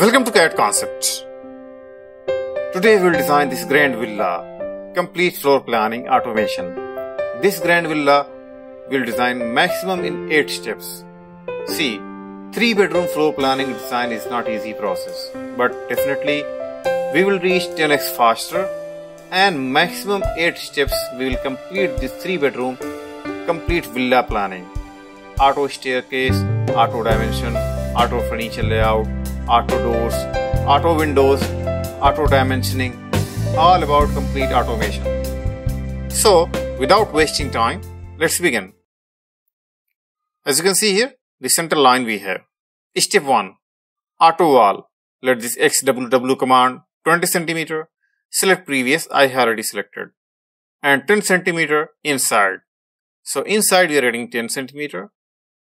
Welcome to CAD Concepts. Today we will design this grand villa, complete floor planning automation. This grand villa will design maximum in 8 steps. See, 3 bedroom floor planning design is not easy process, but definitely we will reach 10x faster and maximum 8 steps we will complete this 3 bedroom complete villa planning. Auto staircase, auto dimension, auto furniture layout, auto doors, auto windows, auto dimensioning, all about complete automation. So, without wasting time, let's begin. As you can see here, the center line we have. Step 1. Auto wall. Let this XWW command 20 centimeter. Select previous, I have already selected. And 10 centimeter inside. So inside we are getting 10 centimeter.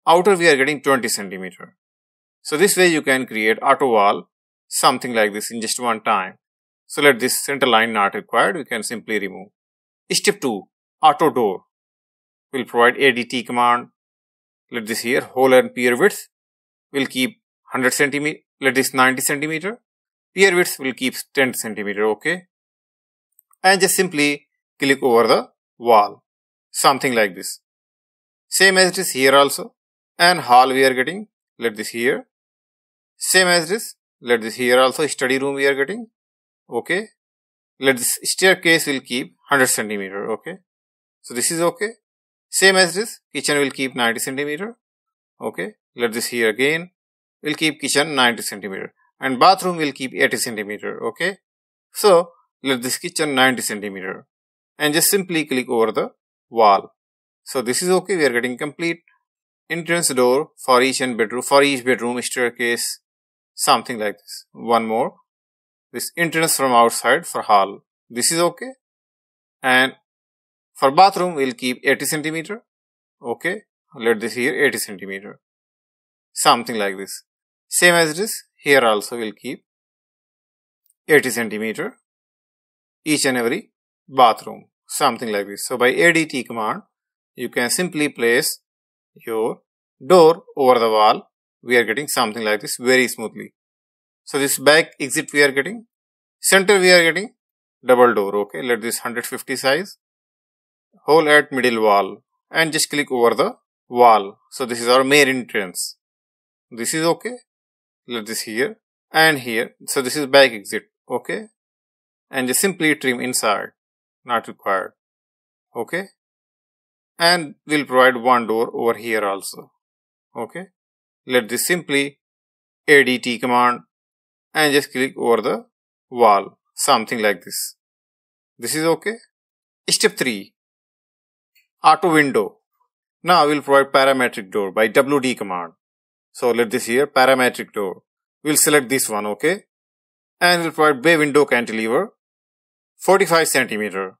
Outer we are getting 20 centimeter. So this way you can create auto wall something like this in just one time. So let this center line not required, we can simply remove. Step 2. Auto door. We'll provide ADT command. Let this here, hole and pier width. We'll keep 100 centimeter. Let this 90 centimeter. Pier width will keep 10 centimeter, okay? And just simply click over the wall. Something like this. Same as it is here also. And hall we are getting. Let this here. Same as this. Let this here also study room we are getting. Okay. Let this staircase will keep 100 centimeter. Okay. So this is okay. Same as this. Kitchen will keep 90 centimeter. Okay. Let this here again. We'll keep kitchen 90 centimeter. And bathroom will keep 80 centimeter. Okay. So let this kitchen 90 centimeter. And just simply click over the wall. So this is okay. We are getting complete entrance door for each and bedroom for each bedroom staircase something like this. One more. This entrance from outside for hall. This is okay. And for bathroom, we'll keep 80 centimeter. Okay. Let this here 80 centimeter. Something like this. Same as this. Here also we'll keep 80 centimeter. Each and every bathroom. Something like this. So by ADT command, you can simply place your door over the wall we are getting something like this very smoothly. So this back exit we are getting, center we are getting double door. Okay, let this 150 size, hole at middle wall and just click over the wall. So this is our main entrance. This is okay. Let this here and here. So this is back exit. Okay. And just simply trim inside. Not required. Okay. And we'll provide one door over here also. Okay let this simply ADT command and just click over the wall, something like this. This is okay. Step 3. Auto window. Now we'll provide parametric door by WD command. So let this here parametric door. We'll select this one, okay? And we'll provide bay window cantilever 45 centimeter.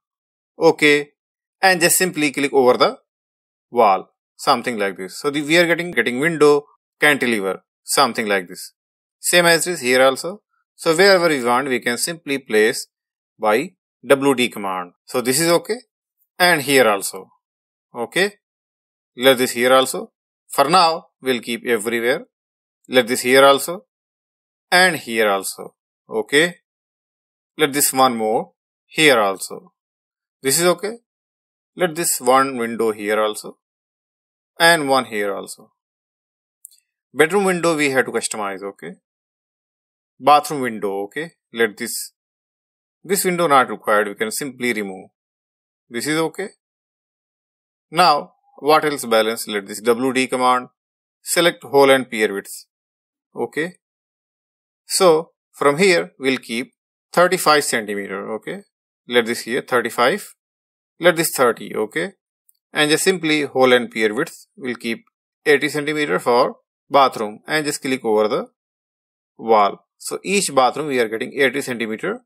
Okay. And just simply click over the wall, something like this. So the, we are getting getting window cantilever, something like this. Same as this here also. So wherever we want, we can simply place by WD command. So this is okay. And here also. Okay. Let this here also. For now, we'll keep everywhere. Let this here also. And here also. Okay. Let this one more. Here also. This is okay. Let this one window here also. And one here also. Bedroom window we have to customize, okay. Bathroom window, okay. Let this, this window not required, we can simply remove. This is okay. Now, what else balance? Let this WD command, select hole and pier width, okay. So, from here, we'll keep 35 centimeter, okay. Let this here 35, let this 30, okay. And just simply hole and pier width, we'll keep 80 centimeter for bathroom and just click over the wall. So each bathroom we are getting 80 centimeter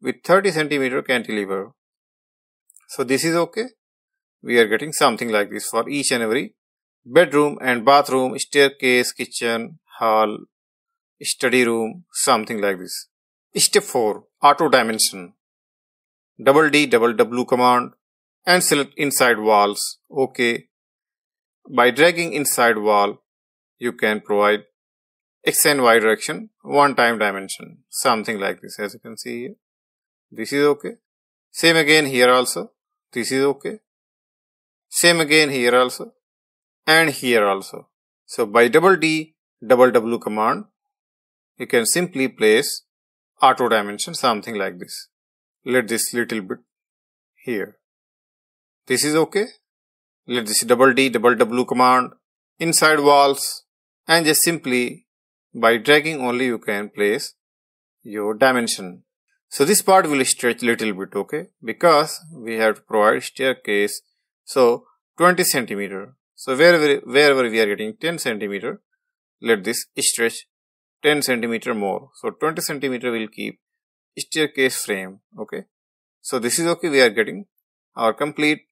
with 30 centimeter cantilever. So this is okay. We are getting something like this for each and every bedroom and bathroom, staircase, kitchen, hall, study room, something like this. Step 4. Auto dimension. Double D double W command and select inside walls. OK. By dragging inside wall, you can provide x and y direction one time dimension something like this. As you can see here this is okay. Same again here also this is okay. Same again here also and here also. So by double d double w command you can simply place auto dimension something like this. Let this little bit here. This is okay. Let this double d double w command inside walls and just simply by dragging only you can place your dimension. So this part will stretch little bit okay because we have to provide staircase so 20 centimeter. So wherever, wherever we are getting 10 centimeter let this stretch 10 centimeter more. So 20 centimeter will keep staircase frame okay. So this is okay we are getting our complete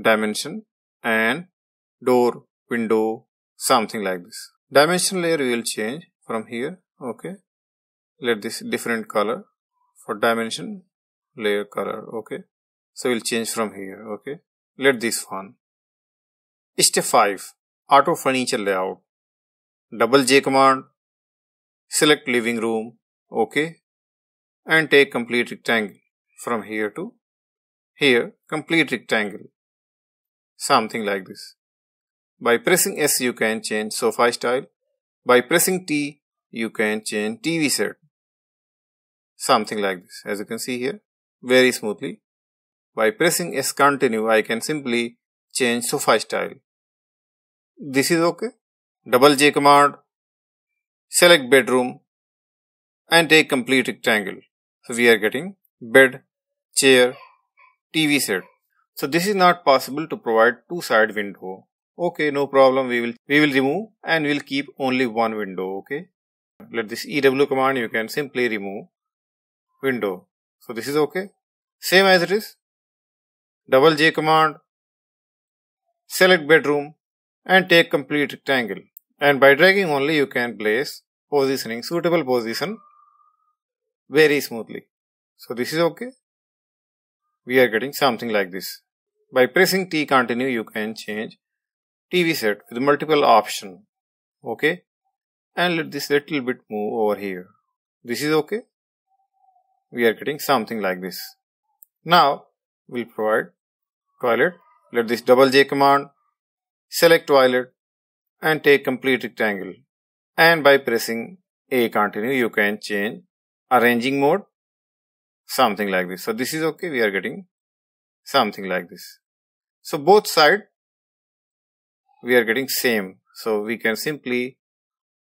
dimension and door window something like this dimension layer we will change from here okay. Let this different color for dimension layer color okay. So we'll change from here okay. Let this one. Step 5 auto furniture layout. Double j command select living room okay. And take complete rectangle from here to here complete rectangle. Something like this by pressing S, you can change sofa style. By pressing T, you can change TV set. Something like this, as you can see here, very smoothly. By pressing S continue, I can simply change sofa style. This is okay. Double J command, select bedroom and take complete rectangle. So we are getting bed, chair, TV set. So this is not possible to provide two side window okay no problem. We will we will remove and we'll keep only one window okay? Let this ew command you can simply remove window. So this is okay. Same as it is. Double j command. Select bedroom and take complete rectangle. And by dragging only you can place positioning suitable position very smoothly. So this is okay. We are getting something like this. By pressing t continue you can change TV set with multiple option. Okay. And let this little bit move over here. This is okay. We are getting something like this. Now we'll provide toilet. Let this double J command select toilet and take complete rectangle. And by pressing A continue, you can change arranging mode, something like this. So this is okay. We are getting something like this. So both side we are getting same. So we can simply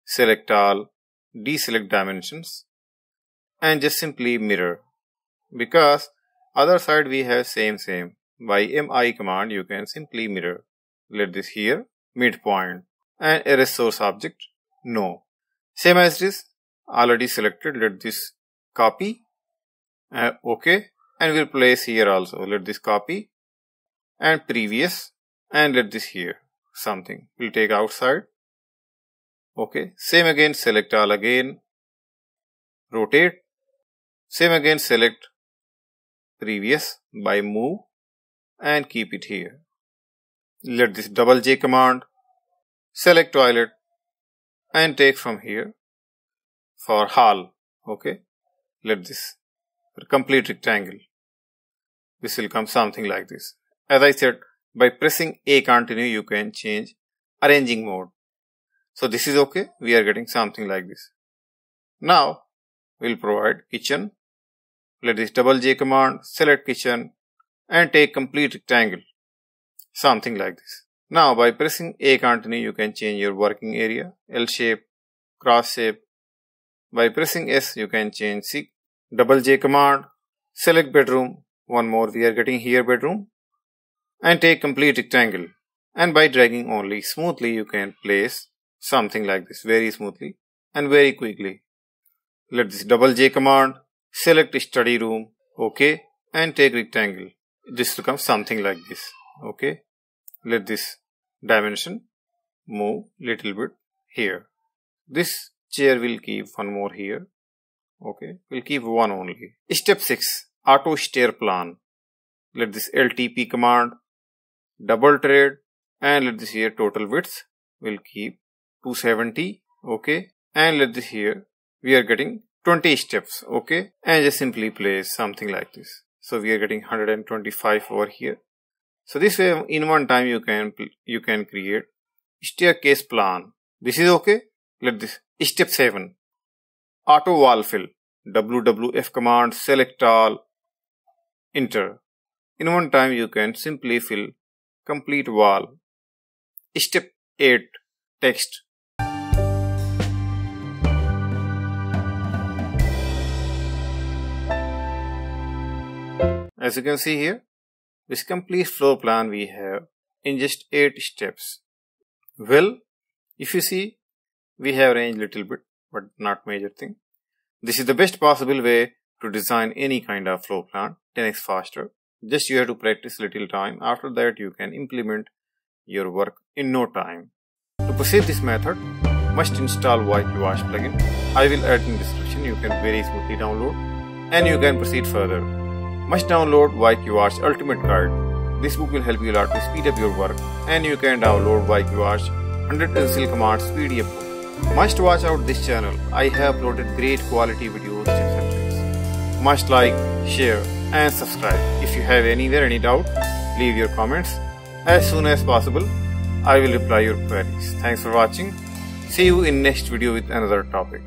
select all, deselect dimensions and just simply mirror. Because other side we have same same. By mi command you can simply mirror. Let this here midpoint. And erase source object no. Same as this already selected. Let this copy. Uh, okay. And we'll place here also. Let this copy. And previous. And let this here something. We'll take outside. Okay. Same again, select all again. Rotate. Same again, select previous by move and keep it here. Let this double J command select toilet and take from here for hall. Okay. Let this complete rectangle. This will come something like this. As I said, by pressing A continue, you can change arranging mode. So this is okay. We are getting something like this. Now we'll provide kitchen. Let this double J command select kitchen and take complete rectangle. Something like this. Now by pressing A continue, you can change your working area, L shape, cross shape. By pressing S, you can change C. Double J command, select bedroom. One more, we are getting here bedroom and take complete rectangle and by dragging only smoothly you can place something like this very smoothly and very quickly. Let this double J command select study room okay and take rectangle. This becomes something like this okay. Let this dimension move little bit here. This chair will keep one more here okay we'll keep one only. Step 6 auto stair plan. Let this LTP command double trade and let this here total width will keep 270 okay? And let this here we are getting 20 steps okay? And just simply place something like this. So we are getting 125 over here. So this way in one time you can you can create staircase plan. This is okay? Let this step 7 auto wall fill. Wwf command select all enter. In one time you can simply fill complete wall step 8 text As you can see here, this complete floor plan we have in just 8 steps. Well, if you see, we have arranged little bit, but not major thing. This is the best possible way to design any kind of floor plan 10x faster. Just you have to practice little time. After that, you can implement your work in no time. To proceed this method, must install YQArch plugin. I will add in description. You can very smoothly download and you can proceed further must download YQArch Ultimate Guide. This book will help you a lot to speed up your work and you can download YQArch 100 Essential Commands PDF book. Must watch out this channel. I have uploaded great quality videos, tips and tricks. Must like, share and subscribe. If you have anywhere any doubt, leave your comments. As soon as possible, I will reply your queries. Thanks for watching. See you in next video with another topic.